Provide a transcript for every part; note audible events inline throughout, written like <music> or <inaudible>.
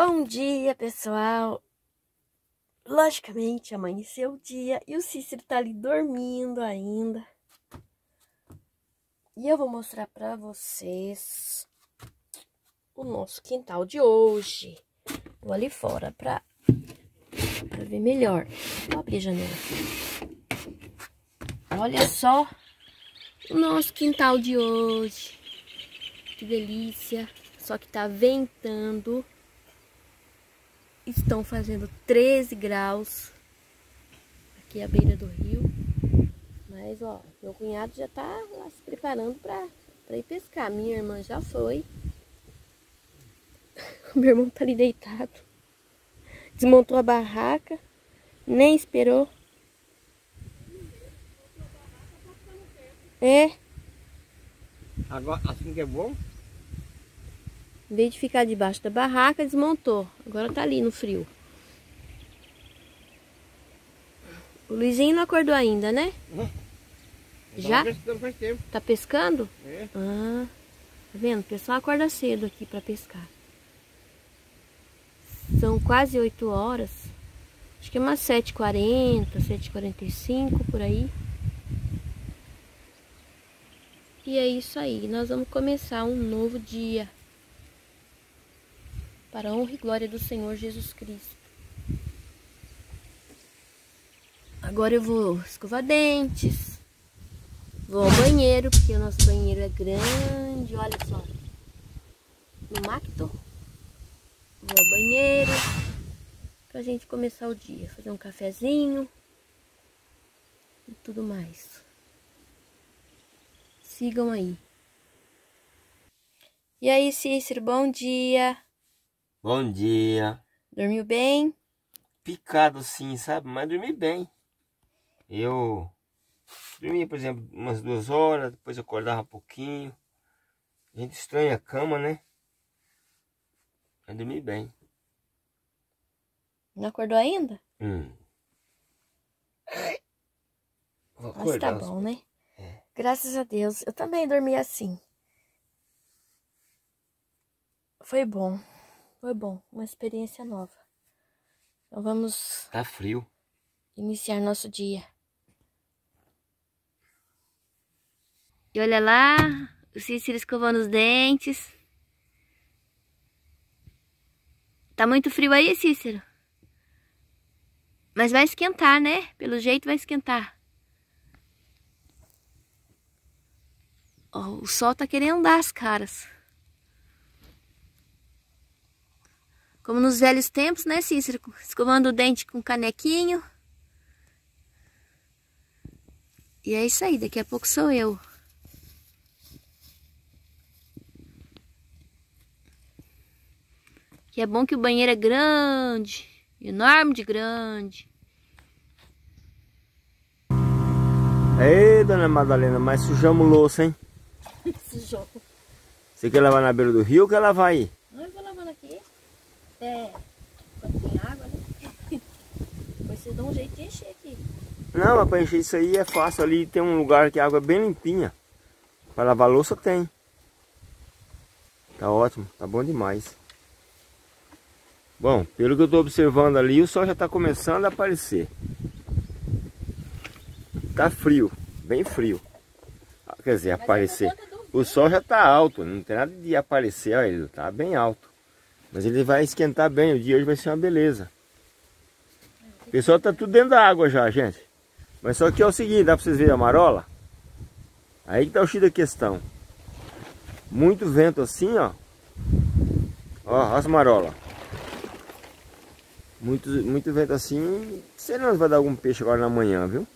Bom dia, pessoal. Logicamente, amanheceu o dia e o Cícero tá ali dormindo ainda. E eu vou mostrar pra vocês o nosso quintal de hoje. Vou ali fora pra, pra ver melhor. Vou abrir a janela. Olha só o nosso quintal de hoje. Que delícia. Só que tá ventando estão fazendo 13 graus aqui à beira do rio. Mas, ó, meu cunhado já tá lá se preparando pra, pra ir pescar. Minha irmã já foi. <laughs> Meu irmão tá ali deitado. Desmontou a barraca. Nem esperou. É. Agora, assim que é bom? Em vez de ficar debaixo da barraca, desmontou. Agora tá ali no frio. O Luizinho não acordou ainda, né? Uhum. Já? pescando faz tempo. Tá pescando? É. Ah, tá vendo? O pessoal acorda cedo aqui pra pescar. São quase 8 horas. Acho que é umas 7h40, 7h45 por aí. E é isso aí. Nós vamos começar um novo dia para a honra e glória do Senhor Jesus Cristo. Agora eu vou escovar dentes, vou ao banheiro, porque o nosso banheiro é grande, olha só, no Macto. Vou ao banheiro, pra gente começar o dia, fazer um cafezinho e tudo mais. Sigam aí. E aí, Cícero, bom dia. Bom dia. Dormiu bem? Picado sim, sabe? Mas dormi bem. Eu dormi, por exemplo, umas duas horas, depois acordava um pouquinho. A gente estranha a cama, né? Mas dormi bem. Não acordou ainda? Hum. Vou Mas tá acordar. bom, né? Graças a Deus. Eu também dormi assim. Foi bom. Foi bom. Uma experiência nova. Então vamos Tá frio. iniciar nosso dia. E olha lá, o Cícero escovando os dentes. Tá muito frio aí, Cícero? Mas vai esquentar, né? Pelo jeito vai esquentar. Ó, o sol tá querendo dar as caras. Como nos velhos tempos, né, Cícero? Escovando o dente com canequinho. E é isso aí, daqui a pouco sou eu. Que é bom que o banheiro é grande, enorme de grande. Ei, dona Madalena, mas sujamos louça, hein? <laughs> Sujou. Você quer lavar na beira do rio ou quer lavar aí? Não, eu vou lavando aqui. É, quando tem água, né? <laughs> Depois vocês dão um jeito de encher aqui. Não, mas pra encher isso aí é fácil. Ali tem um lugar que a água é bem limpinha. Para lavar louça tem. Tá ótimo, tá bom demais. Bom, pelo que eu tô observando ali, o sol já tá começando a aparecer. Tá frio, bem frio. Ah, Quer dizer, aparecer. O sol já tá alto, não tem nada de aparecer, ó, ele tá bem alto. Mas ele vai esquentar bem, o dia hoje vai ser uma beleza. O pessoal tá tudo dentro da água já, gente. Mas só que é o seguinte, dá pra vocês verem a marola? Aí que tá o X da questão. Muito vento assim, ó. Ó, as marolas. Muito, muito vento assim. Sei não se vai dar algum peixe agora na manhã, viu?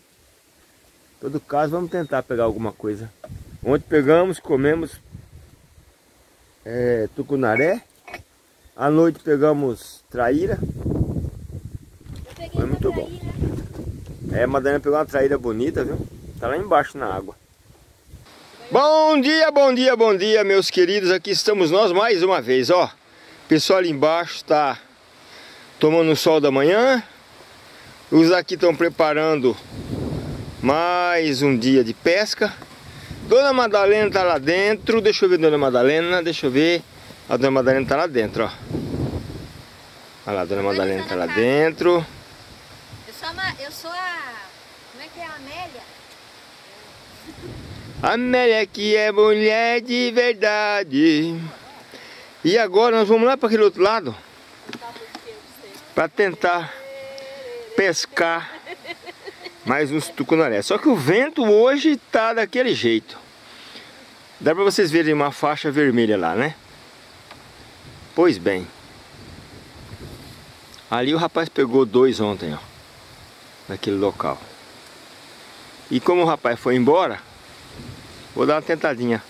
Todo caso, vamos tentar pegar alguma coisa. Ontem pegamos, comemos é, tucunaré. À noite pegamos traíra. Eu peguei Foi muito bom. É, a Madalena pegou uma traíra bonita, viu? Tá lá embaixo na água. Bom dia, bom dia, bom dia, meus queridos. Aqui estamos nós mais uma vez, ó. O pessoal ali embaixo está tomando o sol da manhã. Os aqui estão preparando mais um dia de pesca. Dona Madalena tá lá dentro. Deixa eu ver, Dona Madalena. Deixa eu ver. A Dona Madalena tá lá dentro, ó. Olha lá, a dona Madalena tá lá dentro. Eu sou, a, eu sou a... Como é que é a Amélia? Amélia que é mulher de verdade. E agora nós vamos lá para aquele outro lado. Para tentar pescar mais uns tucunaré. Só que o vento hoje tá daquele jeito. Dá para vocês verem uma faixa vermelha lá, né? Pois bem. Ali o rapaz pegou dois ontem, ó. Naquele local. E como o rapaz foi embora, vou dar uma tentadinha.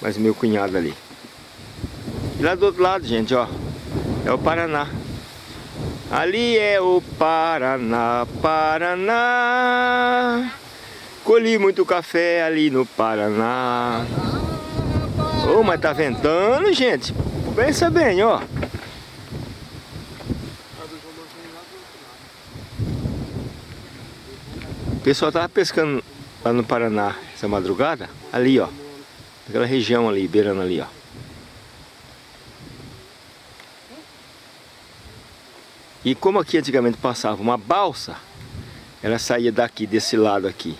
Mas meu cunhado ali. E lá do outro lado, gente, ó. É o Paraná. Ali é o Paraná, Paraná. Colhi muito café ali no Paraná. Oh, mas tá ventando, gente. Pensa bem, ó. O pessoal tava pescando lá no Paraná essa madrugada. Ali, ó. Aquela região ali, beirando ali, ó. E como aqui antigamente passava uma balsa, ela saía daqui, desse lado aqui,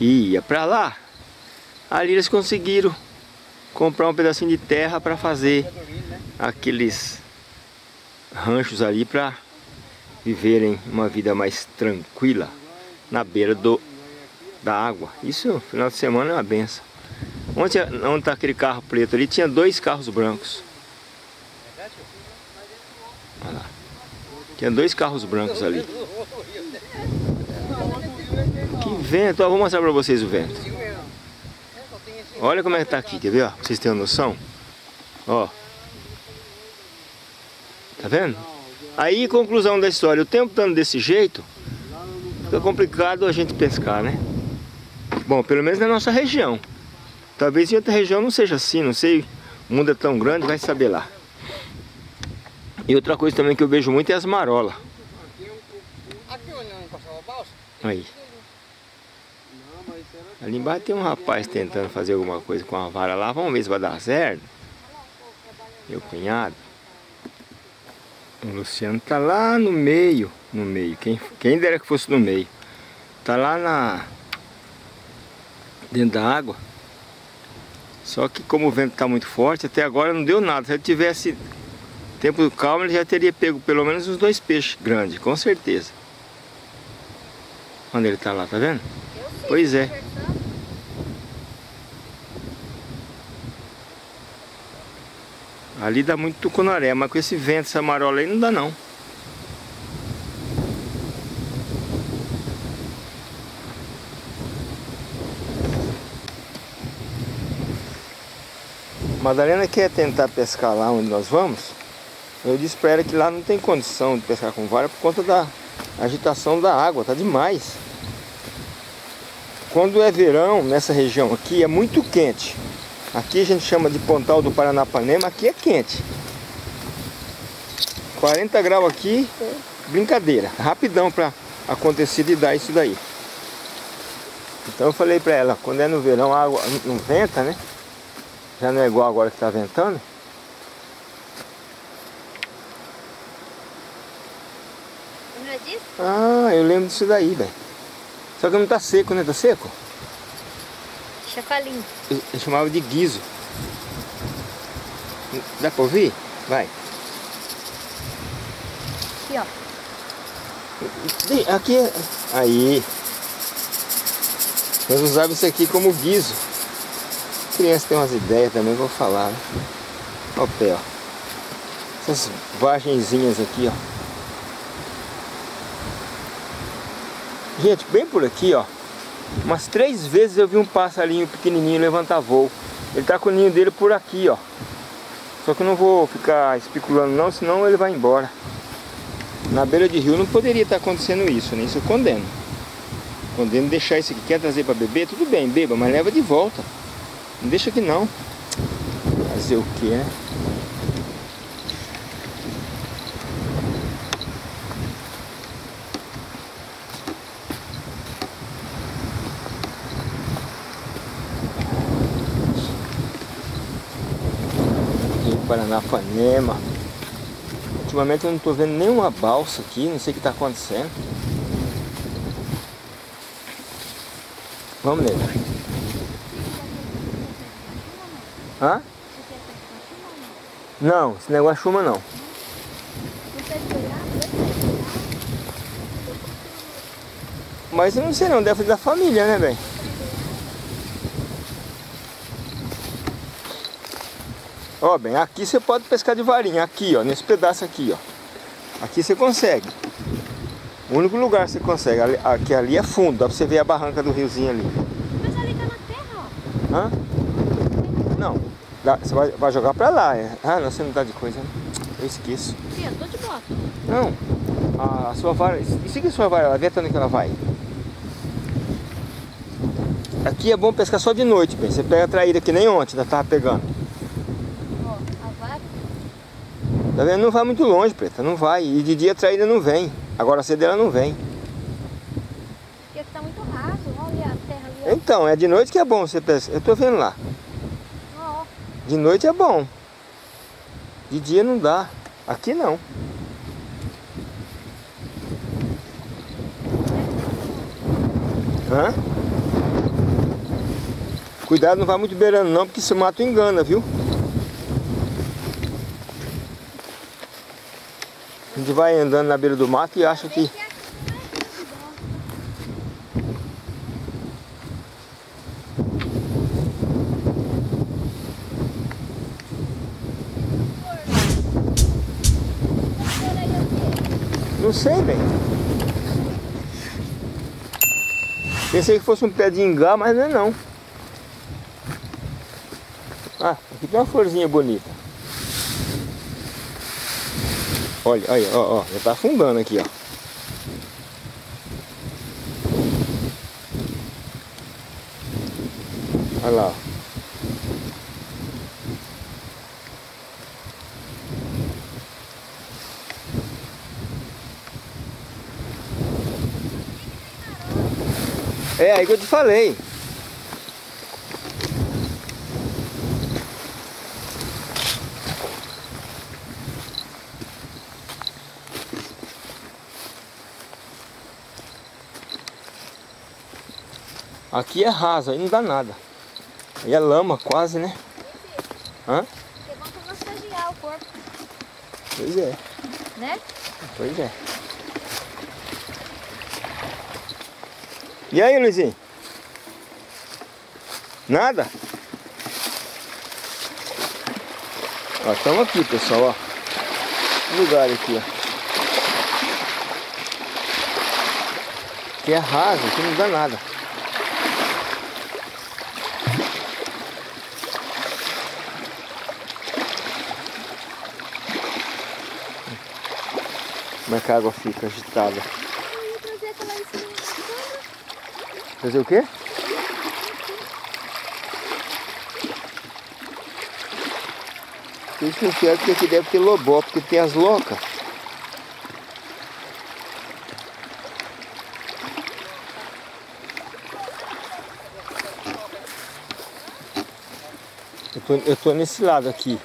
e ia para lá. Ali eles conseguiram comprar um pedacinho de terra para fazer aqueles ranchos ali para viverem uma vida mais tranquila na beira do, da água. Isso, final de semana, é uma benção. Onde está aquele carro preto ali, tinha dois carros brancos. Olha lá. Tinha dois carros brancos ali. Que vento, ó, vou mostrar pra vocês o vento. Olha como é que tá aqui, quer ver? Ó, pra vocês terem noção. Ó. Tá vendo? Aí, conclusão da história, o tempo estando desse jeito, fica complicado a gente pescar, né? Bom, pelo menos na nossa região. Talvez em outra região não seja assim, não sei. O mundo é tão grande, vai saber lá. E outra coisa também que eu vejo muito é as marolas. Aí. Ali embaixo tem um rapaz tentando fazer alguma coisa com a vara lá. Vamos ver se vai dar certo. Meu cunhado. O Luciano tá lá no meio. No meio. Quem, quem dera que fosse no meio. Tá lá na... Dentro da água. Só que como o vento tá muito forte, até agora não deu nada. Se ele tivesse tempo calmo, ele já teria pego pelo menos uns dois peixes grandes, com certeza. Onde ele tá lá, tá vendo? Pois é. Ali dá muito tucunaré, mas com esse vento, essa marola aí não dá não. Madalena quer tentar pescar lá onde nós vamos. Eu disse para ela que lá não tem condição de pescar com vara por conta da agitação da água, tá demais. Quando é verão, nessa região aqui, é muito quente. Aqui a gente chama de Pontal do Paranapanema, aqui é quente. 40 graus aqui, brincadeira, rapidão para acontecer de dar isso daí. Então eu falei para ela, quando é no verão, a água não venta, né? Já não é igual agora que tá ventando. Ah, eu lembro disso daí, velho. Só que não tá seco, né? Tá seco? Chacoalhinho. Eu, eu chamava de guiso. Dá pra ouvir? Vai. Aqui, ó. Aqui é... Aí. Nós usávamos isso aqui como guiso. Criança tem umas ideias também, vou falar. Né? Olha o pé, ó. Essas vagenzinhas aqui, ó. Gente, bem por aqui, ó. Umas três vezes eu vi um passarinho pequenininho levantar voo. Ele tá com o ninho dele por aqui, ó. Só que eu não vou ficar especulando não, senão ele vai embora. Na beira de rio não poderia estar acontecendo isso, né? Isso eu condeno. Condeno deixar isso aqui. Quer trazer para beber? Tudo bem, beba, mas leva de volta. Não deixa aqui não. Fazer o que, né? Paranapanema. ultimamente eu não estou vendo nenhuma balsa aqui, não sei o que está acontecendo. Vamos nele. Hã? Não, esse negócio é chuma não. Mas eu não sei não, deve ser da família, né, velho? Ó, bem, aqui você pode pescar de varinha, aqui, ó, nesse pedaço aqui, ó. Aqui você consegue. O único lugar que você consegue, ali, aqui ali é fundo, dá pra você ver a barranca do riozinho ali. Mas ali tá na terra, ó. Hã? Não, dá, você vai, vai, jogar pra lá, é. Ah, não, você não dá de coisa, né? Eu esqueço. Sim, eu tô de bota. Não, a, a sua vara, e siga a sua vara, ela vê até onde que ela vai. Aqui é bom pescar só de noite, bem. Você pega a traíra que nem ontem, ainda tava pegando. Tá vendo? Não vai muito longe, preta, não vai. E de dia a traíra não vem. Agora cedo ela não vem. Porque tá muito raso, olha a terra ali. Então, é de noite que é bom você pescar. Eu tô vendo lá. Ó. De noite é bom. De dia não dá. Aqui não. Hã? Cuidado, não vai muito beirando não, porque esse mato engana, viu? Gente vai andando na beira do mato e acha que... Não sei, bem. Pensei que fosse um pé de ingá, mas não é não. Ah, aqui tem uma florzinha bonita. Olha, olha, ó, ó, já tá afundando aqui, ó. Olha lá, ó. É aí que eu te falei. Aqui é raso, aí não dá nada. Aí é lama quase, né? Hã? É bom pra massagear o corpo. Pois é. Né? Pois é. E aí, Luizinho? Nada? Ó, estamos aqui, pessoal, ó. Lugar aqui, ó. Aqui é raso, aqui não dá nada. Como é que a água fica agitada? Trazer o quê? Eu desconfiado que aqui deve ter lobó, porque tem as loucas. Eu tô, eu tô nesse lado aqui.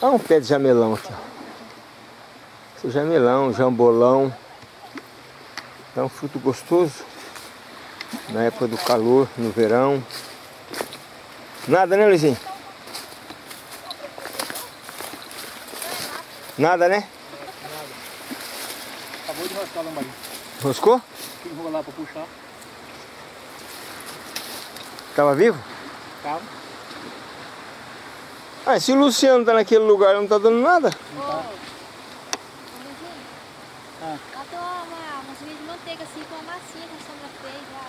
Olha um pé de jamelão aqui, jamelão, jambolão. É um fruto gostoso. Na época do calor, no verão. Nada, né, Luizinho? Nada, né? Nada. Acabou de roscar lá, Maria. Roscou? Que rolar pra puxar. Tava vivo? Tava. Ah, se o Luciano tá naquele lugar não tá dando nada? Não tá. Ah. Tem uma, uma, de manteiga assim com uma massinha que a Sandra fez lá.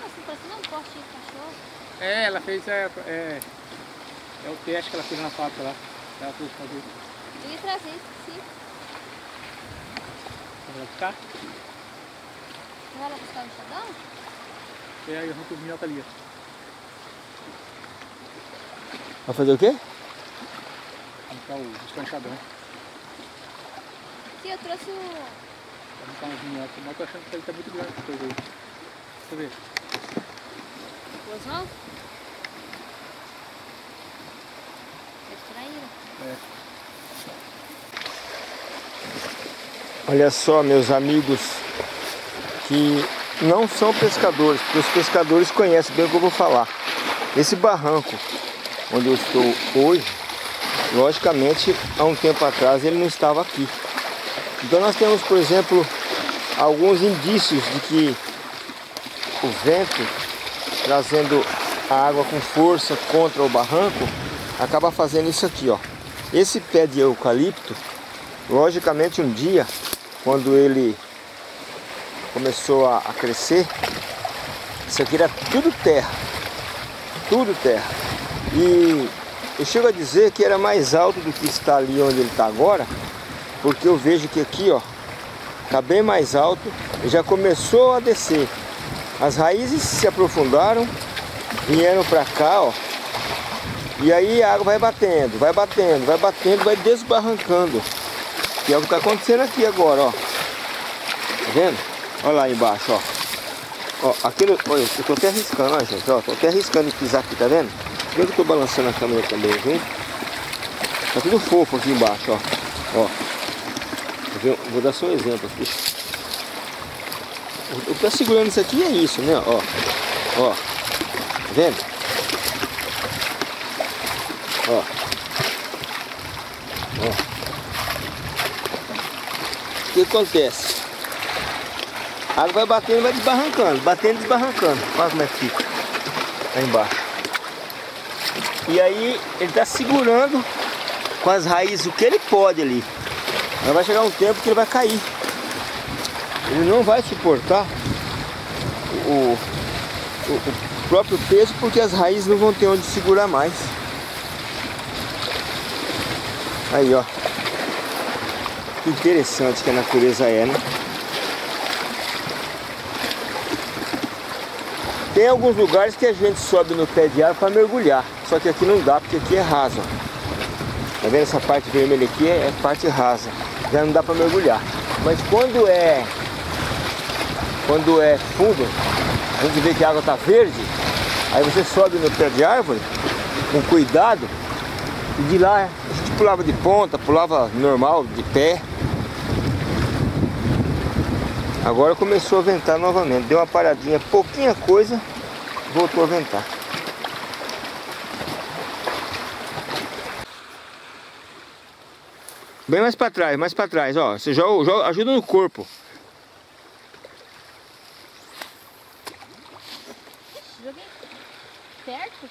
Não, assim, parece não um poste de cachorro. É, ela fez é, é, é o teste que ela fez na fábrica lá. Ela fez fazer. Eu ia trazer isso, sim. Vai buscar? Vai lá buscar o enxadão? É, aí eu arranco o minhoca ali. Vai fazer o quê? Arrancar o descanchadão. Sim, eu trouxe o... Vou arrancar mas eu tô achando que ele tá muito grande essa coisa aí. Deixa eu ver. É. Olha só, meus amigos que não são pescadores, porque os pescadores conhecem bem o que eu vou falar. Esse barranco onde eu estou hoje, logicamente, há um tempo atrás ele não estava aqui. Então nós temos, por exemplo, alguns indícios de que o vento trazendo a água com força contra o barranco acaba fazendo isso aqui, ó. Esse pé de eucalipto, logicamente um dia, quando ele começou a, a crescer, isso aqui era tudo terra, tudo terra. E eu chego a dizer que era mais alto do que está ali onde ele está agora, porque eu vejo que aqui, ó, está bem mais alto e já começou a descer. As raízes se aprofundaram, vieram para cá, ó, e aí a água vai batendo, vai batendo, vai batendo, vai desbarrancando. Que é o que está acontecendo aqui agora, ó. Tá vendo? Olha lá embaixo, ó. Ó, aquilo, olha, eu tô até arriscando, ó, gente, ó. Tô até arriscando de pisar aqui, tá vendo? Vê que eu tô balançando a câmera também, viu? Tá tudo fofo aqui embaixo, ó. Ó. Vou, dar só um exemplo aqui. O que tá segurando isso aqui é isso, né? Ó. Ó. Tá vendo? Ó. Ó. O que acontece? A água vai batendo vai desbarrancando, batendo desbarrancando. Olha como é que fica. Aí embaixo. E aí ele está segurando com as raízes o que ele pode ali. Mas vai chegar um tempo que ele vai cair. Ele não vai suportar o, o, o próprio peso porque as raízes não vão ter onde segurar mais. Aí, ó. Que interessante que a natureza é, né? Tem alguns lugares que a gente sobe no pé de árvore para mergulhar. Só que aqui não dá, porque aqui é raso. Tá vendo essa parte vermelha aqui? É parte rasa. Já não dá para mergulhar. Mas quando é quando é fundo, a gente vê que a água está verde, aí você sobe no pé de árvore com cuidado e de lá pulava de ponta, pulava normal, de pé. Agora começou a ventar novamente. Deu uma paradinha, pouquinha coisa, voltou a ventar. Bem mais para trás, mais para trás, ó. Você joga, joga, ajuda no corpo. Joguei perto?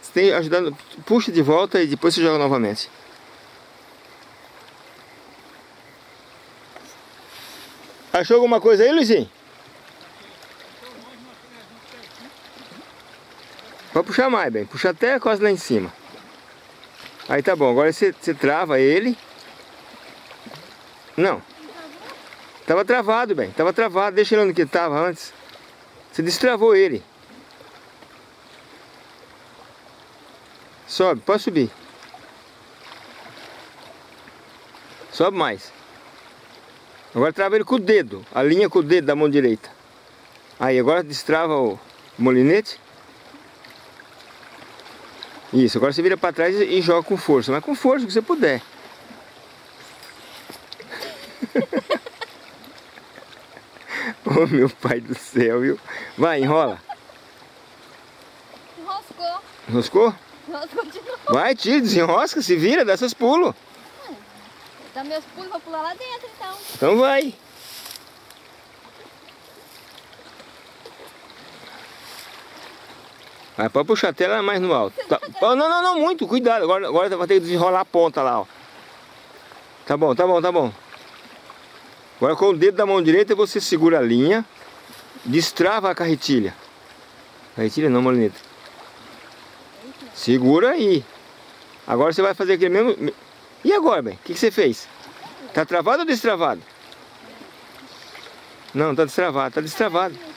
Você tem ajudando, puxa de volta e depois você joga novamente. Achou alguma coisa aí, Luizinho? Pode puxar mais, bem. Puxa até quase lá em cima. Aí tá bom. Agora você, você trava ele. Não. Tava travado, bem. Tava travado. Deixa ele onde que tava antes. Você destravou ele. Sobe, pode subir. Sobe mais. Agora trava ele com o dedo, a linha com o dedo da mão direita. Aí, agora destrava o molinete. Isso, agora você vira para trás e joga com força, mas com força que você puder. <laughs> oh meu pai do céu, viu? Vai, enrola. Enroscou. Enroscou? Enroscou de novo. Vai, tira, desenrosca, se vira, dá seus pulos. Dá meus pulos, vou pular lá dentro então. Então vai. Vai, pode puxar até lá mais no alto. Tá. Oh, não, não, não, muito, cuidado. Agora, agora vai ter que desenrolar a ponta lá, ó. Tá bom, tá bom, tá bom. Agora com o dedo da mão direita você segura a linha, destrava a carretilha. Carretilha não, molineta. Segura aí. Agora você vai fazer aquele mesmo... E agora, bem? O que, que você fez? Tá travado ou destravado? Não, tá destravado, tá destravado.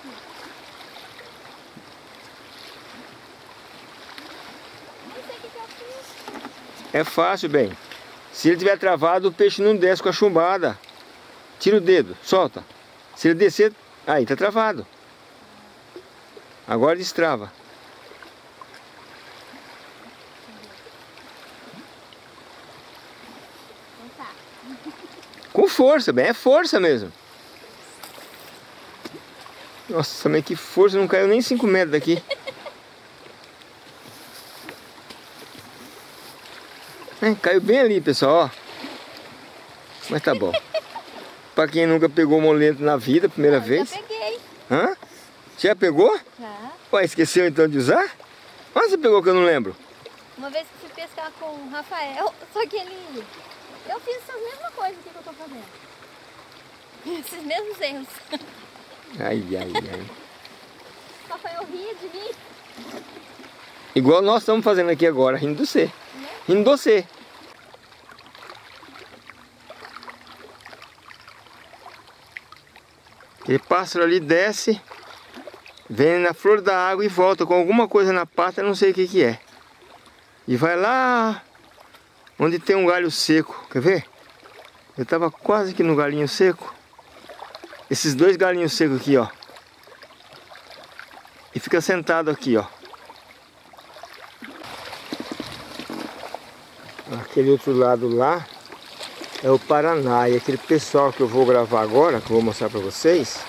É fácil, bem. Se ele tiver travado, o peixe não desce com a chumbada. Tira o dedo, solta. Se ele descer, aí tá travado. Agora destrava. Com força, bem, é força mesmo. Nossa, mas que força, não caiu nem 5 metros daqui. É, caiu bem ali, pessoal, ó. Mas tá bom. <laughs> pra quem nunca pegou moleto na vida, primeira Não, vez. Já peguei. Hã? Já pegou? Já. Ué, esqueceu então de usar? Onde você pegou que eu não lembro? Uma vez que fui pescar com o Rafael, <laughs> só que ele... Eu fiz essas mesmas coisas aqui que eu tô fazendo. Esses mesmos erros. Ai, ai, ai. Rafael ria de mim. Igual nós estamos fazendo aqui agora, rindo do C. Né? Rindo do C. Aquele pássaro ali desce, vem na flor da água e volta com alguma coisa na pata, não sei o que que é. E vai lá onde tem um galho seco, quer ver? Eu estava quase aqui no galinho seco. Esses dois galinhos secos aqui, ó. E fica sentado aqui, ó. Aquele outro lado lá é o Paraná. E aquele pessoal que eu vou gravar agora, que eu vou mostrar pra vocês.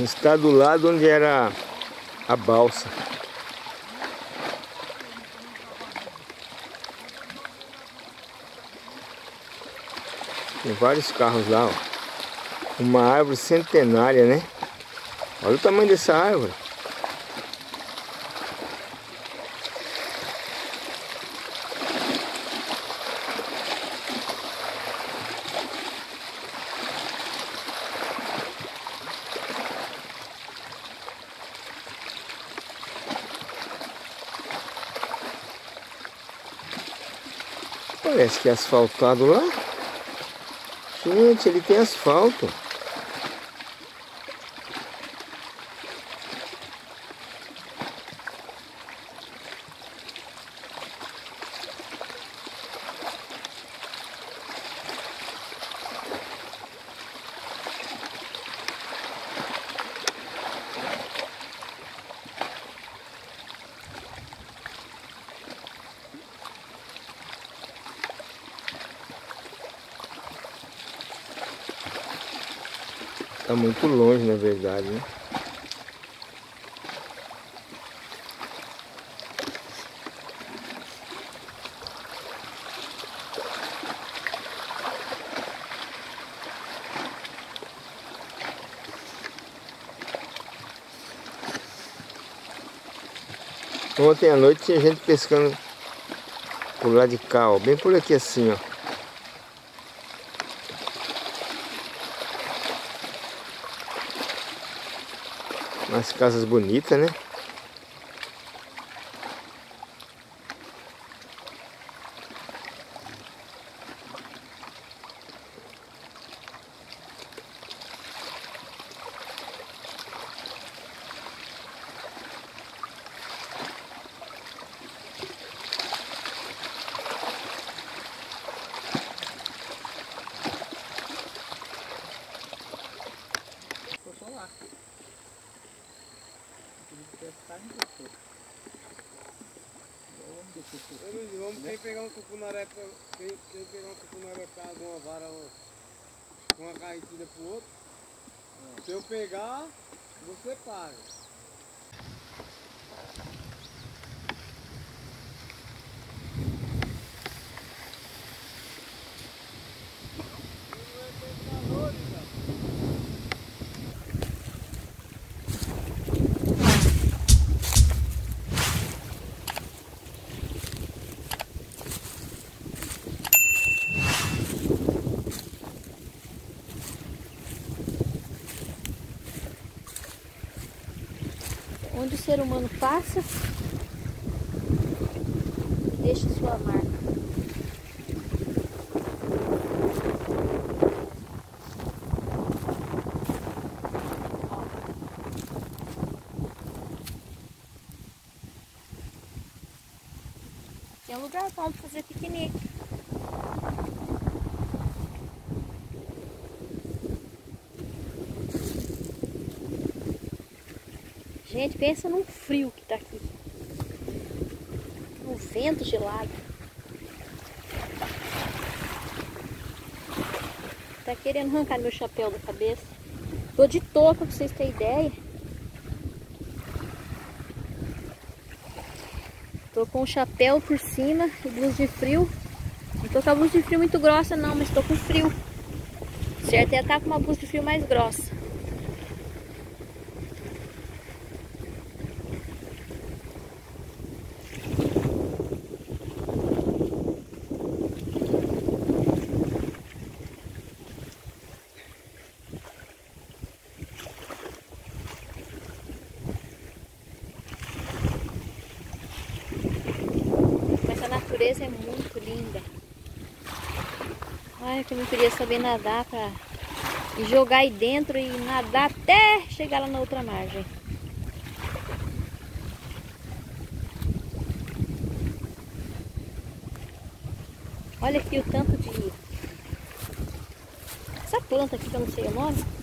Está do lado onde era a balsa. Tem vários carros lá, ó. Uma árvore centenária, né? Olha o tamanho dessa árvore. Parece que é asfaltado lá. Gente, ele tem asfalto. Muito longe, na verdade, né? Ontem à noite tinha gente pescando por lá de cá, ó, bem por aqui assim, ó. Umas casas bonitas, né? Ficou só lá. Tive que pescar e desceu. Agora vamos descer por aqui. Ô, Luiz, vamos quem pegar um tucunaré pra, quem, quem pegar um tucunaré de uma vara com uma carretilha pro outro. Se eu pegar, você paga. Ser humano passa, deixa sua marca. É um lugar bom para fazer piquenique. Gente, pensa num frio que tá aqui. Um vento gelado. Tá querendo arrancar meu chapéu da cabeça. Tô de toca, pra vocês terem ideia. Tô com o chapéu por cima e blusa de frio. Não tô com a blusa de frio muito grossa não, mas tô com frio. Certo até tá com uma blusa de frio mais grossa. Saber nadar pra e jogar aí dentro e nadar até chegar lá na outra margem. Olha aqui o tanto de... Essa planta aqui que eu não sei o nome.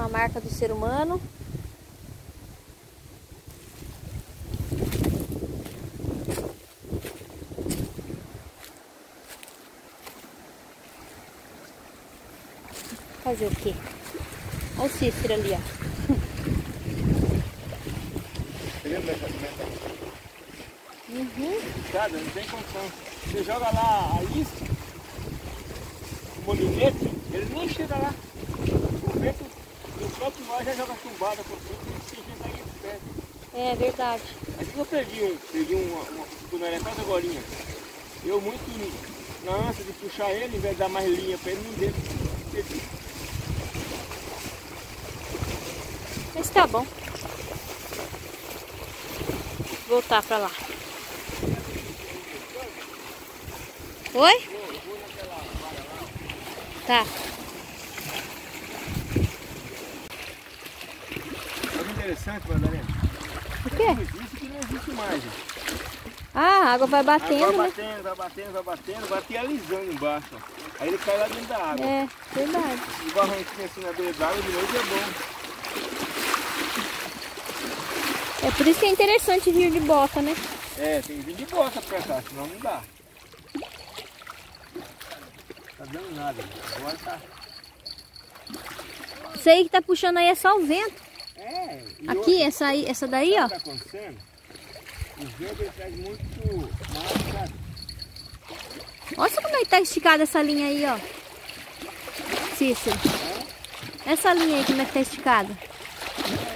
Uma marca do ser humano. Fazer o quê? Olha o Cícero ali, ó. Uhum. Cara, não tem condição. Você joga lá a isca, o molinete, ele nem chega lá. O vento do próprio mar já joga chumbada por cima e se já de pé. É verdade. Aqui eu perdi um, perdi uma, uma tunarecada agora. Eu muito na ânsia de puxar ele, em vez de dar mais linha para ele, não deu. Mas tá bom. Voltar pra lá. Oi? Tá. Olha interessante, Madalena. O quê? Isso que não existe mais. gente. Ah, a água vai batendo, Aí vai né? batendo, vai batendo, vai batendo, vai até alisando embaixo. Aí ele cai lá dentro da água. É, verdade. E o barranquinho assim na beira d'água de noite é bom. É por isso que é interessante vir de bota, né? É, tem que vir de bota pra cá, senão não dá. Tá dando nada, agora tá. Isso aí que tá puxando aí é só o vento. É, Aqui, essa, aí, essa daí, outra, ó. tá acontecendo? O vento ele traz muito mar, sabe? Olha como é que tá esticada essa linha aí, ó. Cícero. Essa linha aí, como é que tá esticada?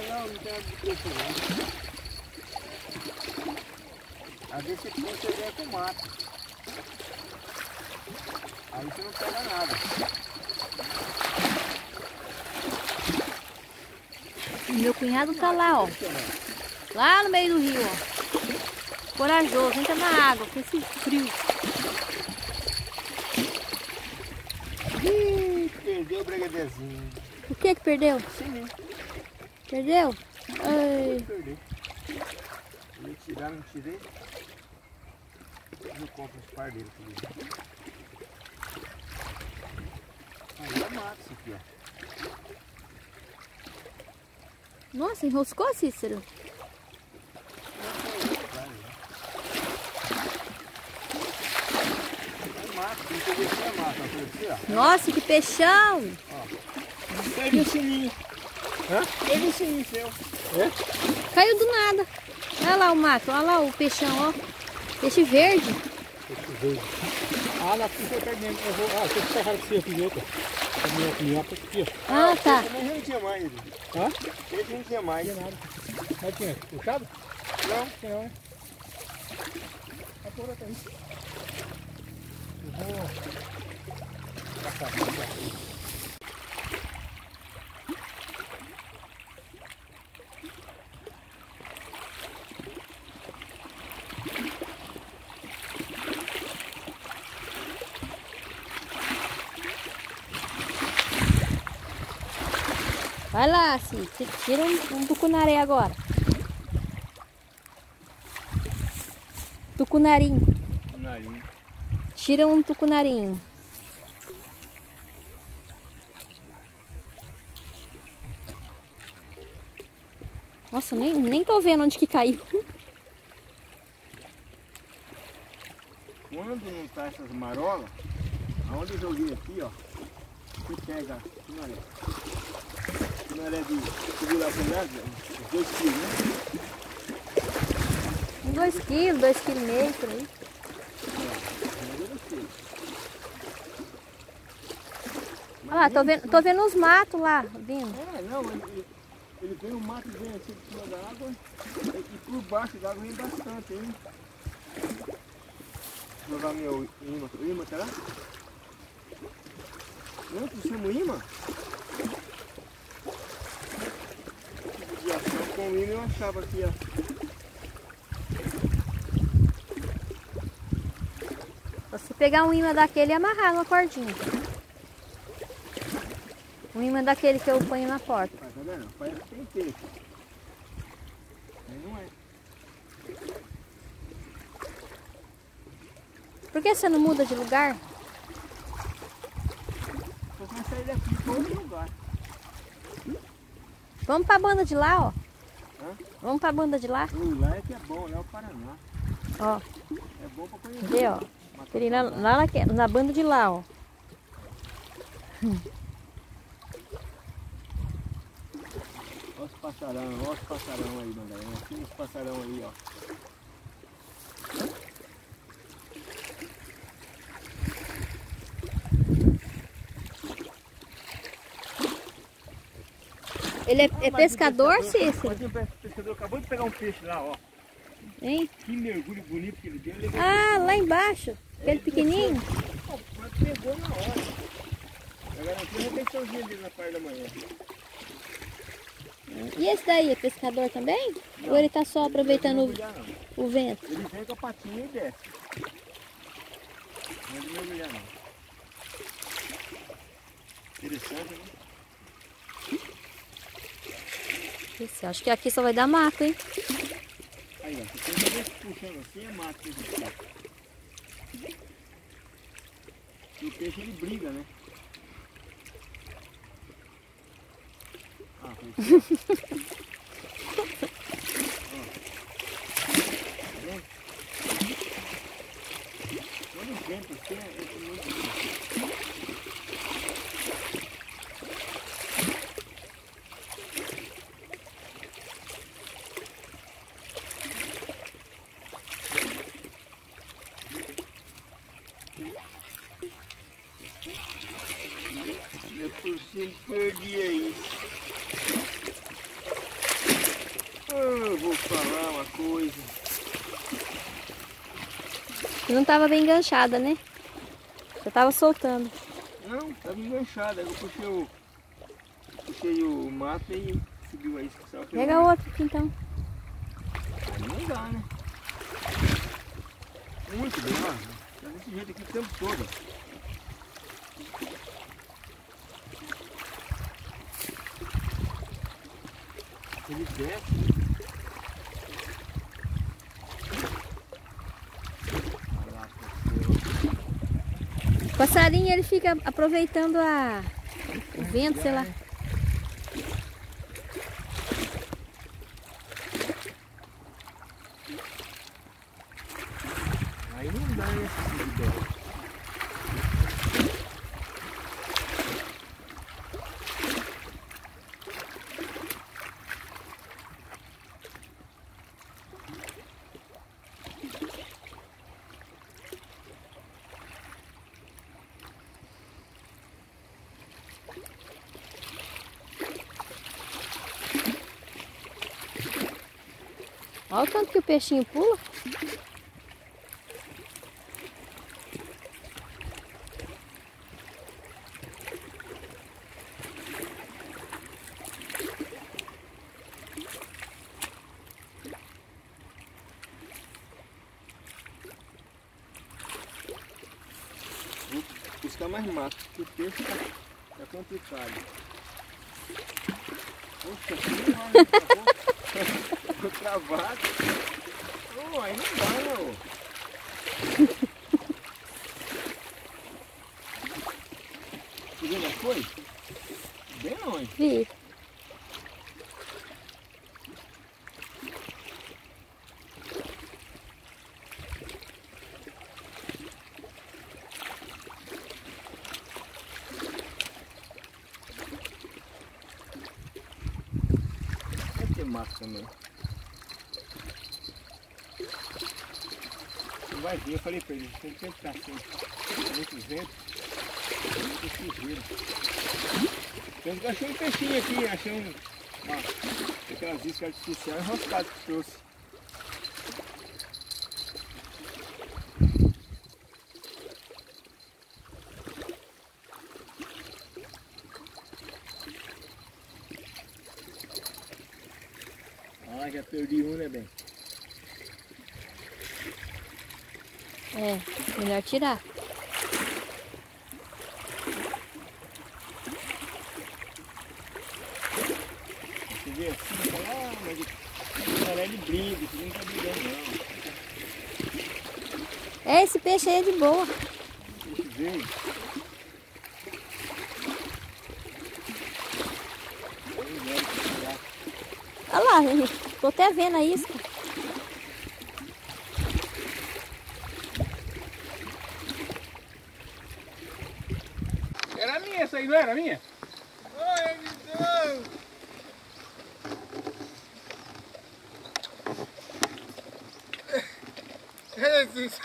Não, não, não tem nada de preço não. Às vezes você põe você vem com mato. Aí você não pega nada. Meu cunhado tá lá, ó. Lá no meio do rio, ó. Corajoso, entra na água, com esse frio. Ih, perdeu o brigadeirinho. O que que perdeu? Sim, Perdeu? Ai, perdi. Tirar, não tirei. Eu compro os par dele. Aí é mato isso aqui, ó. nossa, enroscou, Cícero? Nossa, que peixão! Pega o sininho. Hã? Pega o sininho seu. Caiu do nada. Olha lá o mato, olha lá o peixão, ó. Peixe verde. Ah, na frente eu mesmo. Eu vou. Ah, que serrar pra você aqui, outra. A minha minhoca aqui, ó. Ah, tá. Também não tinha mais. Hã? Esse não tinha mais. Não tem nada. Mas é? Puxado? Não, é. A tá aí. Eu vou. Passar aqui. Vai lá, Cícero. Tira um, um tucunaré agora. Tucunarim. Nariz. Tira um tucunarinho. Nossa, nem, nem tô vendo onde que caiu. Quando não tá essas marolas, aonde eu joguei aqui, ó, você pega cunaré. Cunaré de segurar pegada, uns dois quilos, né? Uns dois quilos, dois quilos e meio por aí. Olha lá, tô vendo, tô vendo os matos lá, vindo. É, não, ele, ele vem o mato vem assim de cima da água e por baixo da água vem bastante, hein? Vou jogar meu imã. O imã, será? Não, trouxemos o imã? Com o imã eu achava que ia. Pegar um imã daquele e amarrar numa cordinha. Um imã daquele que eu ponho na porta. Tá vendo? Parece que tem peixe. Mas não é. Por que você não muda de lugar? Só vai sair daqui para outro lugar. Vamos pra banda de lá, ó. Hã? Vamos pra banda de lá. Ui, lá é que é bom, lá é o Paraná. Ó, É bom para conhecer. vê, ó. Ele lá, lá na, na banda de lá, ó. Olha os passarão, olha os passarão aí, Madalena. Tem uns passarão aí, ó. Ele é, é Mas o pescador, Cícero? Mas o pescador acabou de pegar um peixe lá, ó. Hein? Que mergulho bonito que ele deu. Ele Ah, lá embaixo. Aquele pequenininho. Mas pegou na hora. Eu garanti uma refeiçãozinha dele na parte da manhã. E esse daí é pescador também? Ou ele tá só aproveitando o, não. o vento? Ele vem com a patinha e desce. Não é de mergulhar não. Interessante, né? Esse, acho que aqui só vai dar mato, hein? Aí, ó. Você que ver puxando assim é mato tá. E o peixe ele briga, né? Ah? <laughs> Quando vento assim, é é muito Eu por cima perdi aí. Ah, Eu vou falar uma coisa. Não tava bem enganchada, né? Já tava soltando. Não, tava enganchada. Eu puxei o. Puxei o mato e subiu que eu- Pega outro aqui então. Aí não dá, né? Muito bem, ó. Tá desse jeito aqui o tempo todo. Ele desce. O passarinho ele fica aproveitando a... o vento, sei lá. Aí não dá, né, esse seguidor. Olha o tanto que o peixinho pula. buscar mais mato, porque o peixe tá, tá complicado. Poxa, que <laughs> não vai, né? Tá bom? Tô travado. Ô, aí não dá, ô? <laughs> Você onde foi? Bem longe. Vi. Eu falei pra ele, tem que tentar assim. Muito vento, muito sujeira. Eu achei um peixinho aqui, achei um. Ó, aquelas iscas artificiais enroscadas que trouxe. Ah, já perdi um, né, bem? É, melhor tirar. Você vê ah, mas o cara briga, não brigando não. É, esse peixe aí é de boa. Peixe. Olha lá, <laughs> tô até vendo a isca. Era aí, era minha? Oi, visão! Jesus!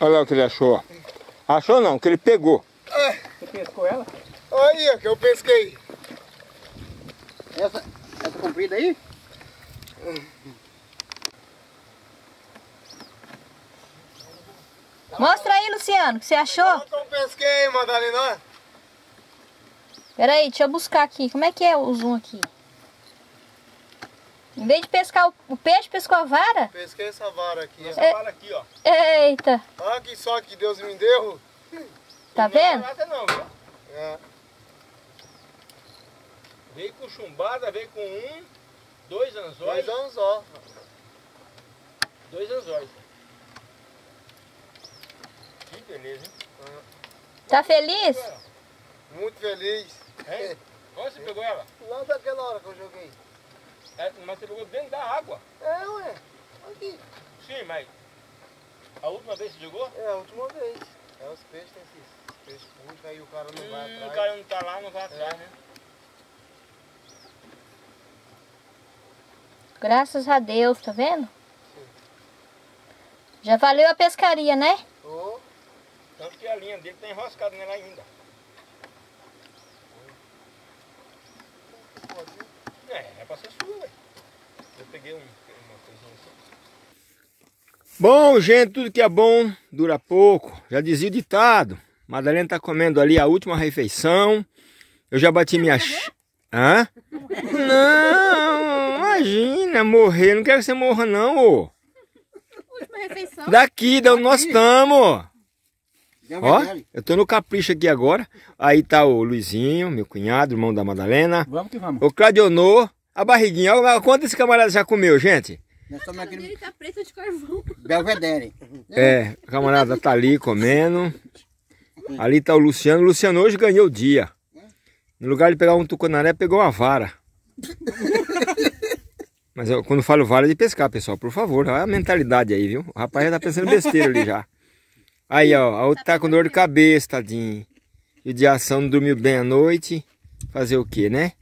Olha lá o que ele achou. Achou não, que ele pegou. Você pescou ela? Olha que eu pesquei. Essa, essa comprida aí? Mostra aí, Luciano, o que você achou? Eu pesquei, Madalena. Peraí, deixa eu buscar aqui. Como é que é o zoom aqui? Em vez de pescar o, peixe, pescou a vara? Pesquei essa vara aqui. Essa É. vara aqui, ó. Eita, Olha que sorte que Deus me deu. tá Não é vendo? não, viu? É. Veio com chumbada, veio com um, dois anzóis. Dois ó. Dois anzóis. Que beleza, hein? Tá feliz? Muito feliz. Hein? Onde você pegou ela? Lá daquela hora que eu joguei. É, mas você pegou dentro da água. É, ué. Aqui. Sim, mas a última vez que você jogou? É a última vez. É os peixes, tem esses peixes puxam, aí o cara não vai Hum, atrás. o cara não tá lá, não vai atrás, né? Graças a Deus, tá vendo? Já valeu a pescaria, né? Ô, Tanto que a linha dele tá enroscada nela ainda. É, é pra ser sua, velho. Eu peguei um, uma coisinha assim. Bom, gente, tudo que é bom dura pouco. Já dizia o ditado. Madalena tá comendo ali a última refeição. Eu já bati minha... Hã? Não, imagina, morrer. Não quero que você morra, não, ô. Última refeição. Daqui, da onde nós estamos. Ó, eu tô no capricho aqui agora. Aí tá o Luizinho, meu cunhado, irmão da Madalena. Vamos que vamos. O Cladionor, a barriguinha. Olha quanto esse camarada já comeu, gente. Nós estamos dele tá preta de carvão. Belvedere. <laughs> É, o camarada tá ali comendo. Ali tá o Luciano. O Luciano hoje ganhou o dia. No lugar de pegar um tucunaré, pegou uma vara. <laughs> Mas eu, quando falo vara é de pescar, pessoal, por favor. Olha a mentalidade aí, viu? O rapaz já tá pensando besteira ali já. Aí, ó, a outra tá com dor de cabeça, tadinho. E de ação não dormiu bem à noite. Fazer o que, né?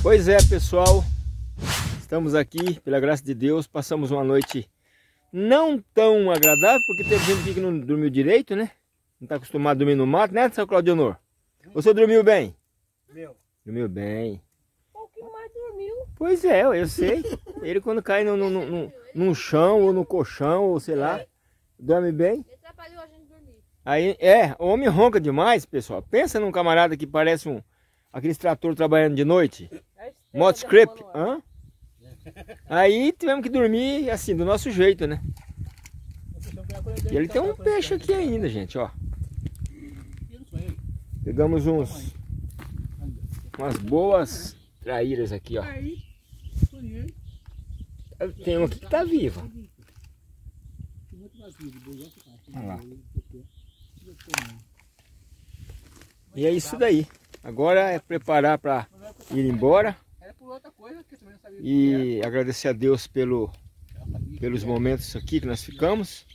Pois é, pessoal. Estamos aqui, pela graça de Deus, passamos uma noite não tão agradável, porque teve gente aqui que não dormiu direito, né? Não tá acostumado a dormir no mato, né, seu Claudionor? Você dormiu bem? Meu. Dormiu bem. Um pouquinho mais dormiu. Pois é, eu sei. Ele quando cai no, no, no, no, num chão ou no colchão, ou sei lá, dorme bem. Ele atrapalhou a gente. Aí, é, o homem ronca demais, pessoal. Pensa num camarada que parece um, aqueles trator trabalhando de noite. Modscript, hã? Aí tivemos que dormir assim, do nosso jeito, né? E ele tem um peixe aqui ainda, gente, ó. Pegamos uns umas boas traíras aqui, ó. Tem uma aqui que tá viva. Olha lá. E é isso daí. Agora é preparar para ir embora e agradecer a Deus pelo, pelos momentos aqui que nós ficamos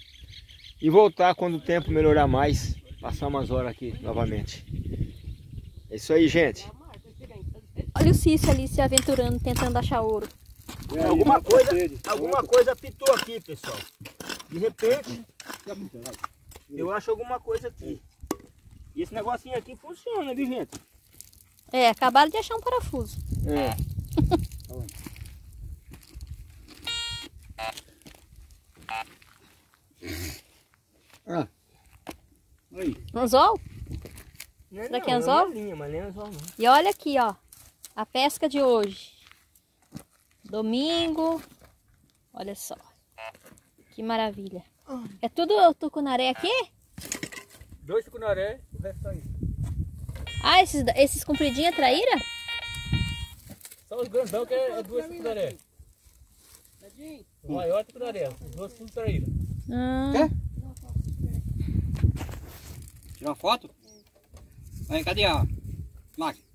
e voltar quando o tempo melhorar mais, passar umas horas aqui novamente. É isso aí, gente. Olha o Cício ali se aventurando, tentando achar ouro. Alguma coisa, alguma coisa apitou aqui, pessoal. De repente, eu acho alguma coisa aqui. E esse negocinho aqui funciona, viu, gente? É, acabaram de achar um parafuso. É. Ah. Aí. Anzol? Não, Será não, que é é anzol? uma linha, mas nem anzol não. E olha aqui, ó. A pesca de hoje. Domingo. Olha só. Que maravilha. É tudo tucunaré aqui? Dois tucunaré, o resto tá aí. Ah, esses, esses compridinhos é traíra? Só os grandão que é, é duas tucunaré. O maior é tucunaré, os outros tudo traíra. Ah, Quer? Tirar uma foto? Aí, cadê a máquina?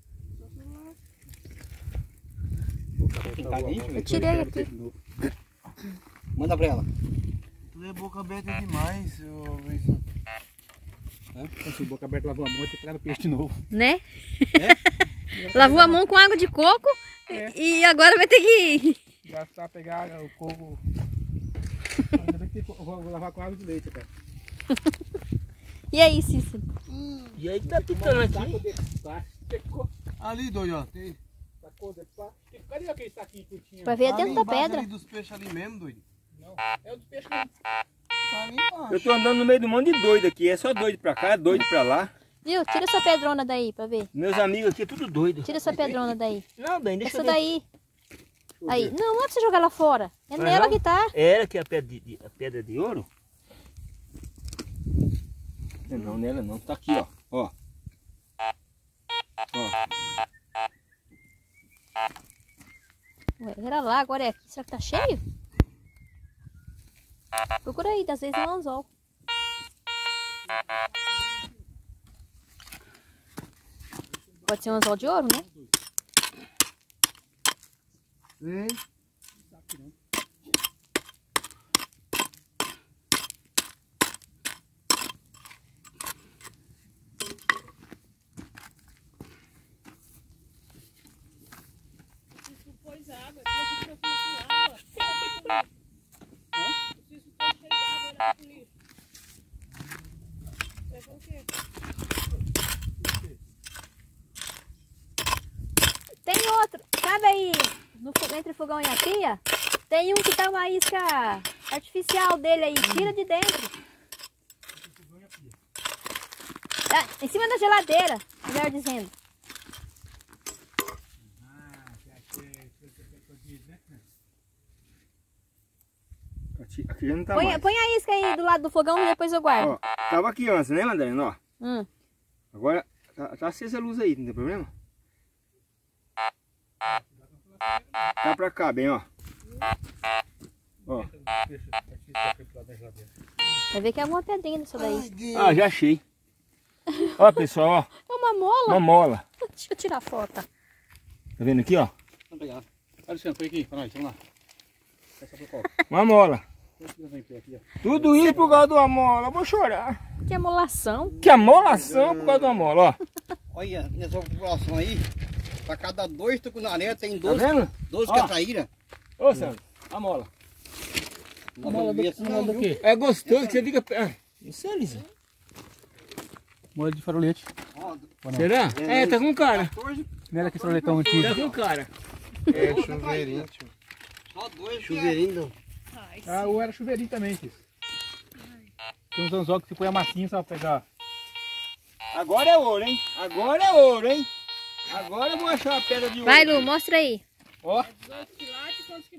eu tirei aqui. Manda pra ela. Tu é boca aberta demais, ô Luizinho. Se boca aberta lavou a mão, tem que no peixe de novo. Né? <laughs> Lavou a mão com água de coco e agora vai ter que. Gastar, pegar o coco. Ainda bem que eu vou, lavar com água de leite até. <laughs> E aí, Cícero? E aí tá pitando aqui. Ali, doido, ó. Tem, Cadê aquele saquinho que tinha? Vai ver ali dentro da pedra. ali dos peixes ali mesmo, doido. É o. Eu tô andando no meio um monte de doido aqui. É só doido pra cá, doido pra lá. Viu? Tira essa pedrona daí pra ver. Meus amigos aqui é tudo doido. Tira essa pedrona daí. Não, bem, deixa Essa eu ver. daí. Aí. Não, não é pra você jogar lá fora. É nela não? que tá. Era que é a pedra de, de- a pedra de ouro? Não, não, nela não. Tá aqui, ó. Ó. Ó. Ué, era lá, agora é aqui. Será que tá cheio? Procura aí, às vezes é um anzol. Pode ser um anzol de ouro, né? Vem. fogão e a pia, tem um que tá uma isca artificial dele aí, tira de dentro. Tá em cima da geladeira, melhor dizendo. Ah, é né? Aqui não tá põe, põe a isca aí do lado do fogão e depois eu guardo. Ó, tava aqui antes, né, Mandarina? Ó. Hum. Agora tá, tá acesa a luz aí, não tem problema? Tá pra cá, bem, ó. Ó. Vai ver que é alguma pedrinha dessa daí. Ah, já achei. Ó, pessoal, É uma ó. mola. Uma mola. Deixa eu tirar a foto. Tá vendo aqui, ó? Vamos pegar. Alexandre, põe aqui pra nós, vamos lá. Essa. Uma mola. Ó. Tudo isso por causa de uma mola. Eu vou chorar. Que amolação. Que amolação por causa de uma mola, ó. Olha, nessa população aí, pra cada dois tucunaré tem Tá 12, vendo? 12 Ó. catraíra. Ô, Sandro, a mola. A mola do, Mola do quê? É gostoso que você fica... Ah, Não sei, Lisa. Mola de farolete. Será? É, tá com cara. 14, Não era aquele faroletão antigo. Tá com cara. É chuveirinho, tio. só dois. Chuveirinho não. Ah, ou era chuveirinho também, tio. Tem uns anzol que você põe a massinha só pra pegar. Agora é ouro, hein? Agora é ouro, hein? Agora eu vou achar uma pedra de ouro. Vai, Lu, mostra aí. Ó.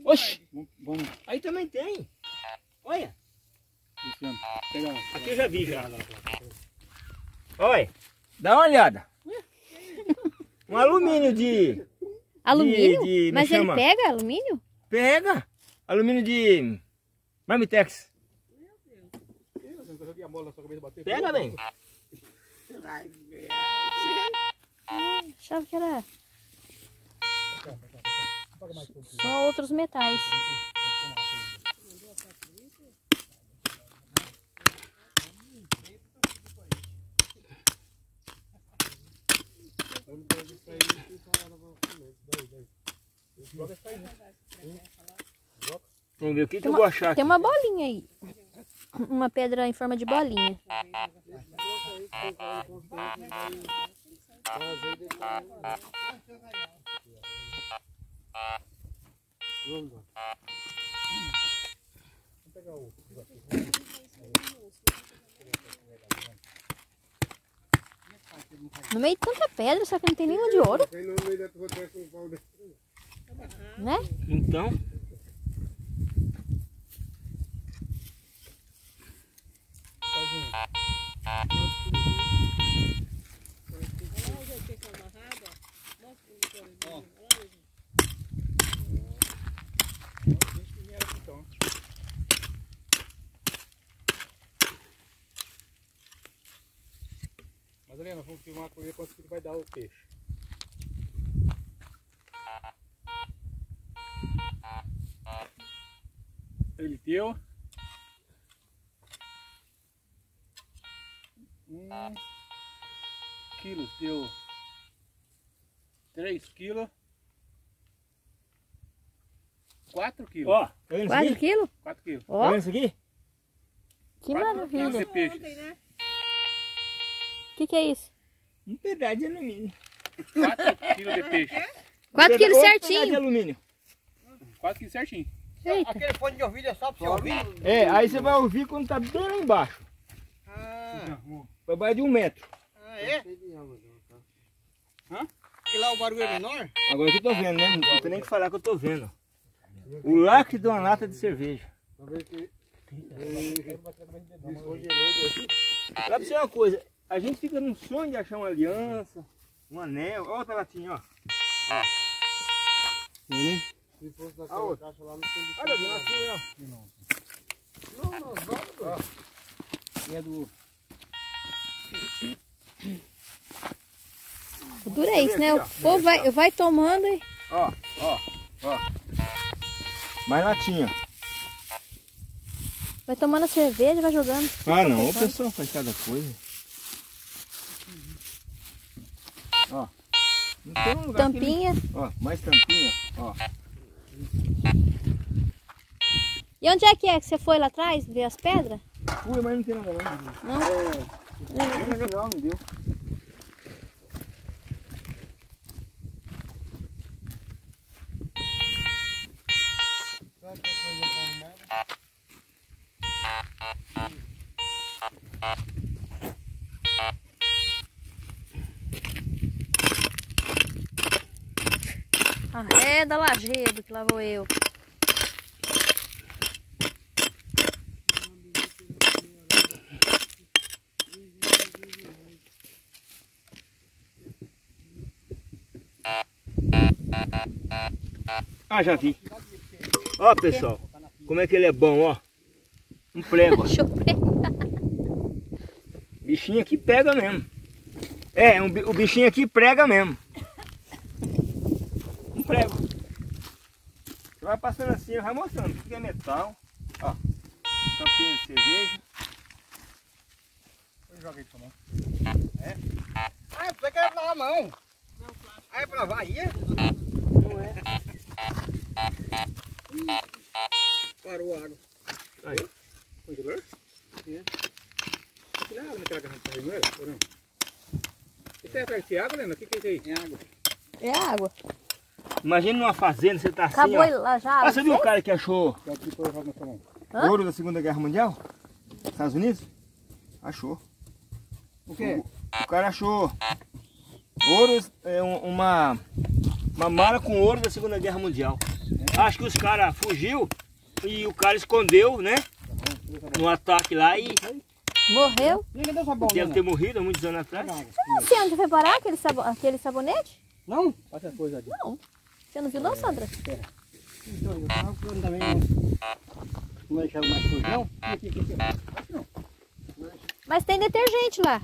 Oxi, Vamos, aí também tem. Olha, aqui eu já vi já. Olha, dá uma olhada. Um alumínio de... Alumínio? de- me Mas ele chama. pega alumínio? Pega. Alumínio de... Marmitex. Pega, bem. Achava que era. Só outros metais. Vamos ver o que, que eu vou achar aqui. Tem uma bolinha aí. Uma pedra em forma de bolinha. No meio de tanta pedra, só que não tem nenhuma de ouro, Quem no meio da tua terra com um pau desse. né? Então... Madalena, vamos filmar pra ver quanto que vai dar o peixe. Ele deu. Um quilos, deu três quilos. Quatro quilos. Ó, tá vendo isso 4 aqui? quilos? Quatro quilos. Tá Ó, vendo isso aqui? que Quatro quilos de maravilha. peixes. O que, que é isso? Um pedaço de alumínio. 4 quilos de peixe. 4 quilos Outro pedaço de certinho. alumínio. 4 quilos certinho. Eita. Aquele fone de ouvido é só pra você ouvir? É, aí você vai ouvir quando tá bem lá embaixo. Ah, Vai mais de um metro. ah é? Que lá o barulho é menor? Agora que eu tô vendo, né? Não tem nem que falar que eu tô vendo. O lacre de uma lata de cerveja. Pra você uma coisa. A gente fica num sonho de achar uma aliança, um anel. Olha outra latinha, ó. Se fosse daquela caixa lá, não tem de Olha a latinha, ó. E é do. O duro é isso, né? O povo vai, vai tomando e. Ó, ó, ó. Mais latinha. Vai tomando a cerveja e vai jogando. Ah não, o pessoal faz cada coisa. Ó. Não tem um Tampinha. ele- Ó, mais tampinha, ó. E onde é que é que você foi lá atrás ver as pedras? Fui, mas não tem nada não. Não? Não, não deu. Arreda lajedo, que lá vou eu. Ah, já vi. Ó, pessoal, como é que ele é bom, ó. Um prego. Deixa eu pegar. Bichinho aqui pega mesmo. É, é um, o bichinho aqui prega mesmo. Assim, vai mostrando. Isso aqui é metal. Ó. Tampinha de cerveja. Joga aí com a mão. É? Ah, você quer lavar a mão? Ah, é pra lavar aí? Não é. Parou a água. Aí. Congelou? É. Tira a água naquela garrafa aí, não é? Ou não? Isso é atrás de água, Lena? O que que é isso aí? É água. É água. Imagina numa fazenda, você tá assim, Acabou ó. lá já. Ah, você viu o cara que achou ouro da Segunda Guerra Mundial? Estados Unidos? Achou. O quê? O cara achou ouro, é, um- uma, uma mala com ouro da Segunda Guerra Mundial. Acho que os caras fugiu e o cara escondeu, né? No ataque lá e Morreu. Deve ter morrido há muitos anos atrás. Não sei onde foi parar aquele, sabo- aquele sabonete? Não? Não. Você não viu não, Sandra? Então, eu tava procurando também um... Não deixava mais sujo, não? Aqui, aqui, aqui. Aqui não. Mas tem detergente lá.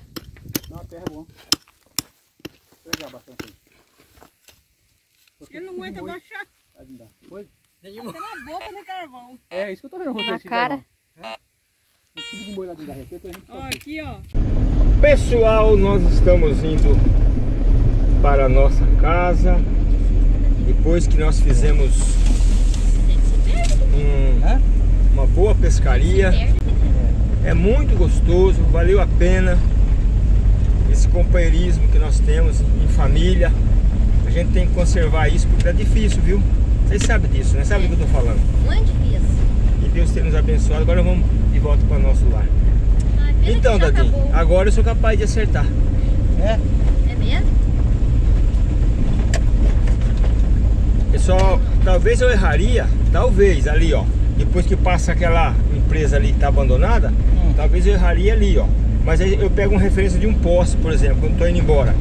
Não, a terra é bom. Vou pegar bastante. Ele não aguenta baixar. Foi? Na boca no carvão. É, isso que eu tô vendo. Na cara. A gente Ó, aqui, ó. Pessoal, nós estamos indo para a nossa casa. Depois que nós fizemos um- uma boa pescaria. É muito gostoso, valeu a pena esse companheirismo que nós temos em família. A gente tem que conservar isso porque é difícil, viu? Vocês sabem disso, né? Sabe do que eu tô falando. Muito difícil. E Deus tem nos abençoado. Agora vamos de volta para o nosso lar. Ai, pena Então, Dadinho, acabou. agora eu sou capaz de acertar. É? É mesmo? Pessoal, talvez eu erraria, talvez ali, ó. Depois que passa aquela empresa ali que tá abandonada, talvez eu erraria ali, ó. Mas aí eu pego uma referência de um poste, por exemplo, quando tô indo embora.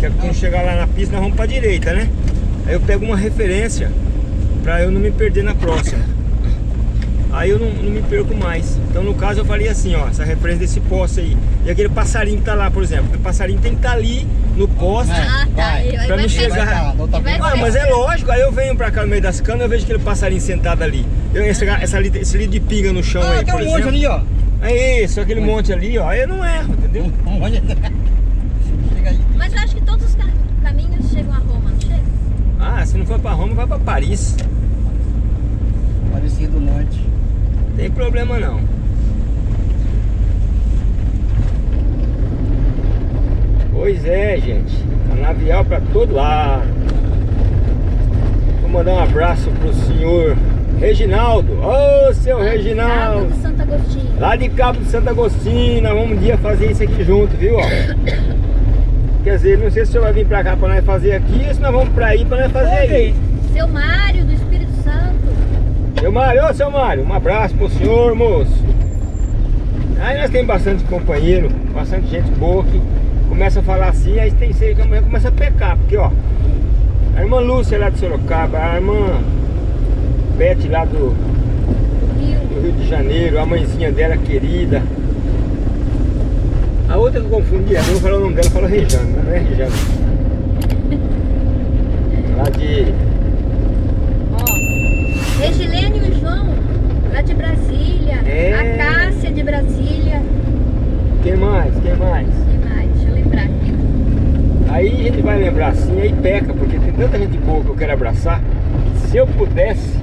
Que é quando chegar lá na pista, nós vamos pra direita, né? Aí eu pego uma referência pra eu não me perder na próxima. Aí eu não, não me perco mais. Então no caso eu faria assim, ó, essa referência desse poste aí. E aquele passarinho que tá lá, por exemplo. Aquele passarinho tem que estar ali no poste. Ah, tá. vai. Aí vai, Pra me chegar- Vai tá, tá? Ah, mas é lógico, aí eu venho pra cá no meio das canas, eu vejo aquele passarinho sentado ali. Eu, esse, essa, li- esse litro de pinga no chão Ah, aí, tem por um monte exemplo. ali, ó. É isso, aquele monte ali, ó. Aí eu não erro, entendeu? <laughs> Um monte. Chega aí. Mas eu acho que todos os ca- caminhos chegam a Roma, não chega? Ah, se não for pra Roma, vai pra Paris. Parecido norte. Tem problema não. Pois é, gente. Canavial pra todo lado. Vou mandar um abraço pro senhor Reginaldo. Ô, seu Reginaldo. Cabo de Santo Agostinho. Lá de Cabo de Santo Agostinho, nós vamos um dia fazer isso aqui junto, viu? ó? Quer dizer, não sei se o senhor vai vir pra cá pra nós fazer aqui ou se nós vamos pra aí pra nós fazer aí. Seu Mário. Seu Mário, ô seu Mário, um abraço pro senhor, moço. Aí nós temos bastante companheiro, bastante gente boa que começa a falar assim, aí tem que amanhã começa a pecar, porque ó, a irmã Lúcia lá de Sorocaba, a irmã Beth lá do, Do Rio. de Janeiro, a mãezinha dela querida. A outra que eu confundi, eu vou falar o nome dela, fala Rejana, não é Rejana? <laughs> Lá de. Ó, Regilene e o João, lá de Brasília. É. A Cássia de Brasília. Quem mais? Quem mais? Quem mais? Deixa eu lembrar aqui. Aí a gente vai lembrar assim, aí peca, porque tem tanta gente boa que eu quero abraçar. Se eu pudesse,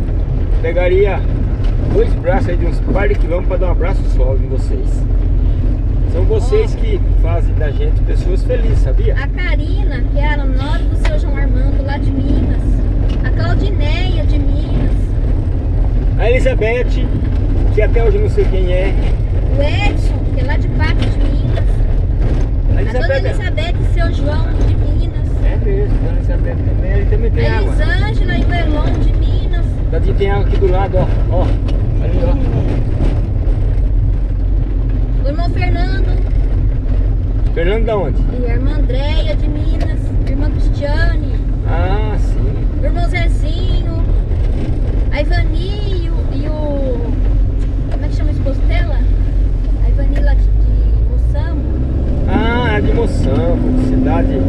pegaria dois braços aí de uns par de quilômetros para dar um abraço só em vocês. São vocês que fazem da gente pessoas felizes, sabia? A Karina, que era nora do seu João Armando, lá de Minas. A Claudineia, de Minas. A Elizabeth, que até hoje eu não sei quem é. O Edson, que é lá de Pato de Minas. A A dona Elizabeth. Elizabeth e seu João, de Minas. É mesmo, a Elizabeth também. Ali também tem A água. Elisângela e o Elon, de Minas. Daqui tem água aqui do lado, ó. ó. Ali, ó. O irmão Fernando Fernando da onde? e a irmã Andréia, de Minas. Irmã Cristiane. Ah, sim. O irmão Zezinho. A Ivani e o, e o- Como é que chama esposo dela? A Ivani lá de, de Moçambo. Ah, de Moçambo, cidade,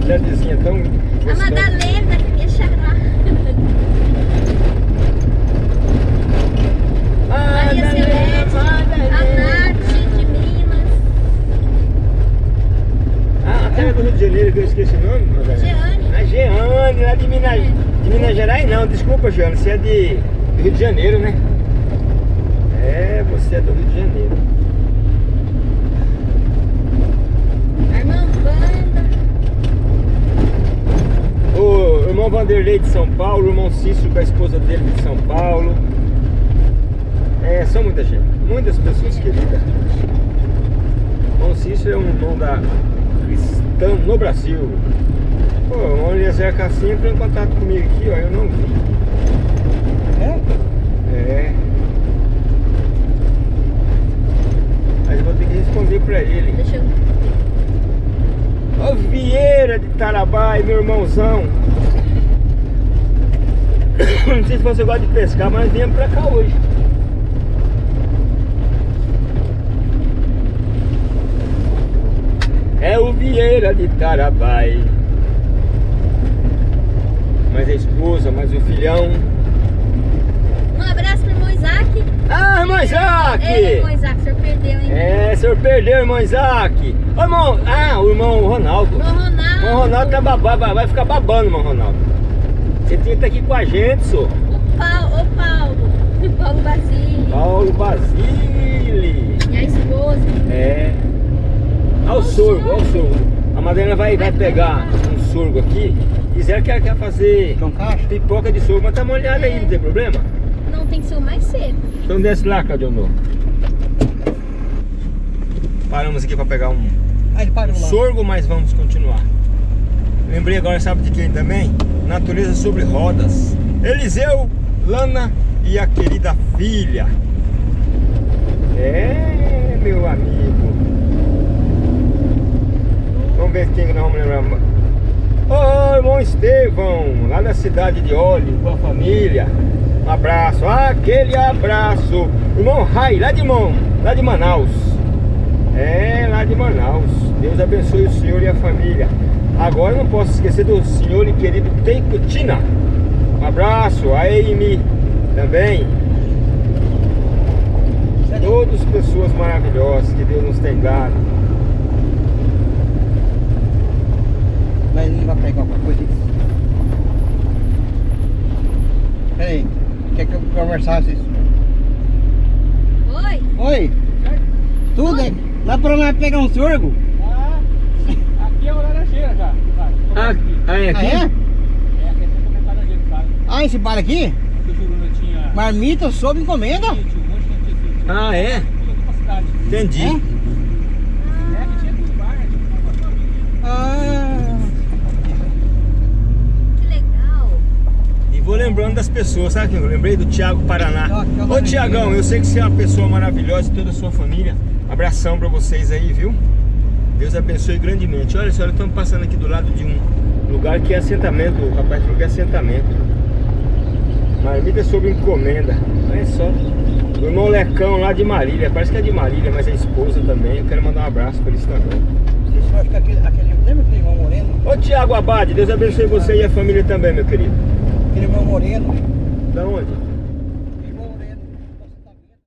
cidadezinha tão A gostosa. Madalena, que é minha xará. Ah, Maria Madalena, Celeste. A Madalena. Nath de Minas. Ah, aquela do Rio de Janeiro que eu esqueci o nome, Madalena. Jeane. A Jeane, lá de Minas, de Minas Gerais não, desculpa Jeane, você é de, Rio de Janeiro, né? É, você é do Rio de Janeiro. O irmão Vanderlei de São Paulo, o irmão Cícero com a esposa dele de São Paulo. É, são muita gente, muitas pessoas queridas. O irmão Cícero é um irmão da cristã no Brasil. Pô, o Eliezer Cassim entrou em contato comigo aqui, ó, eu não vi. É? É. Mas eu vou ter que responder pra ele. Deixa eu. Ô Vieira de Tarabai, meu irmãozão. <coughs> Não sei se você gosta de pescar, mas viemos pra cá hoje. É o Vieira de Tarabai. Mais a esposa, mais o filhão. Um abraço pro irmão Isaac. Ah, irmão Isaac! Ei, irmão Isaac, o senhor perdeu, hein? É, o senhor perdeu, irmão Isaac. Ô, irmão, ah, o irmão Ronaldo. Irmão Ronaldo. O Ronaldo tá babando, vai- ficar babando, irmão Ronaldo. Você tinha que estar aqui com a gente, senhor. O Paulo, o Paulo. <laughs> Paulo Basílio. Paulo Basile. E a esposa. É. Olha o sorgo, olha o sorgo. A Madalena vai, vai pegar um sorgo aqui. Quiser que ela quer fazer Então caixa? pipoca de sorgo, mas tá molhada aí, não tem problema? Não tem que ser o mais cedo. Então desce lá, Claudionor. Paramos aqui pra pegar um lá. sorgo, mas vamos continuar. Lembrei agora, sabe de quem também? Natureza sobre rodas. Eliseu, Lana e a querida filha. É, meu amigo. Vamos ver quem que nós vamos lembrar. Ô, irmão Estevão, lá da cidade de Olho, com a família. Um abraço, aquele abraço. Irmão Rai, lá de Mão, lá de Manaus. É, lá de Manaus. Deus abençoe o senhor e a família. Agora não posso esquecer do senhor e querido Tencutina. Um abraço, a Amy também. Todas pessoas maravilhosas, que Deus nos tem dado. Mas ele vai pegar alguma coisa aí. Pera aí. Quer que eu conversasse isso? Oi? Oi? Tudo aí? Lá pra nós pegar um sorgo? Ah, aqui é o laranjeira já. Ah, ah, é Ah, aqui? é? É, aqui é começar laranjeira, sabe? Ah, esse bar aqui? Marmita sob encomenda? Ah, é? Entendi. É, que tinha tudo bar, tinha uma família. Ah, Que legal. E vou lembrando das pessoas, sabe? Eu lembrei do Tiago Paraná. Ah, Ô. Tiagão, eu sei que você é uma pessoa maravilhosa e toda a sua família. Abração pra vocês aí, viu? Deus abençoe grandemente. Olha só, nós estamos passando aqui do lado de um lugar que é assentamento. O rapaz falou que é assentamento. Marmita sob encomenda. Olha só. O irmão Lecão lá de Marília. Parece que é de Marília, mas é esposa também. Eu quero mandar um abraço pra eles também. vocês acham que aquele, aquele. Lembra aquele irmão moreno? Ô Tiago Abade, Deus abençoe você e a família também, meu querido. Aquele irmão moreno. Da onde?